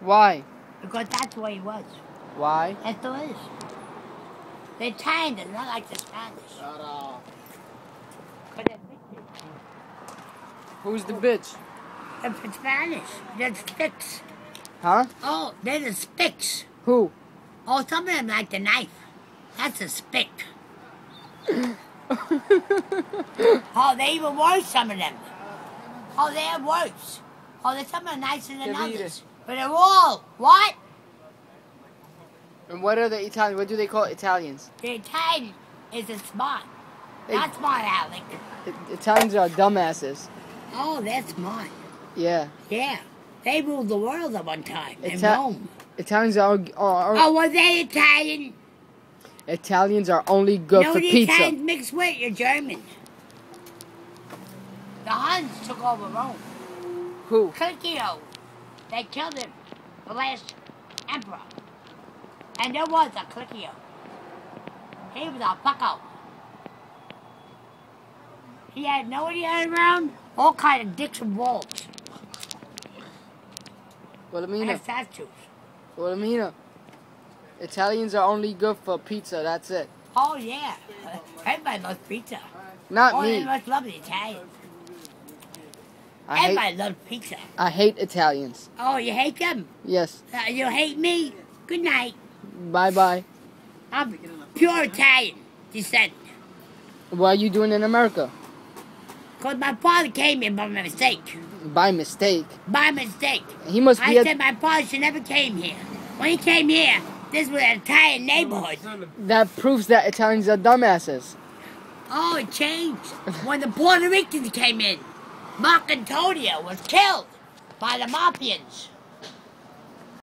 Why? Because that's the way he was. Why? That still is. The does not like the Spanish. Shut up. they're. Who's the oh. bitch? They're Spanish. They're sticks. Huh? Oh, they're the sticks. Who? Oh, some of them like the knife. That's a spick. oh, they even worse, some of them. Oh, they're worse. Oh, there's some are nicer than Qué others. But they're all, what? And what are the Italians? What do they call Italians? The Italian isn't smart. Hey. Not smart, Alec. I- Italians are dumbasses. Oh, they're smart. Yeah. Yeah. They ruled the world at one time in Rome. Italians are, are, Oh, was they Italian? Italians are only good no, for the pizza. Italians mixed with you're German. The Huns took over Rome. Who? Caligula, they killed him, the last emperor. And there was a Caligula. He was a bucko. He had nobody around, all kind of dicks and wolves. Wilhelmina. And a statues. Wilhelmina. Italians are only good for pizza. That's it. Oh yeah, everybody loves pizza. Not oh, me. must love the Italians. I hate. Everybody loves pizza. I hate Italians. Oh, you hate them? Yes. Uh, you hate me? Good night. Bye bye. I'm pure Italian descent. What are you doing in America? Because my father came here by mistake. By mistake. By mistake. He must I be. A, said my father should never came here. When he came here, this was an Italian neighborhood. that proves that Italians are dumbasses. Oh, it changed. When the Puerto Ricans came in, Marc Antonio was killed by the Mafians.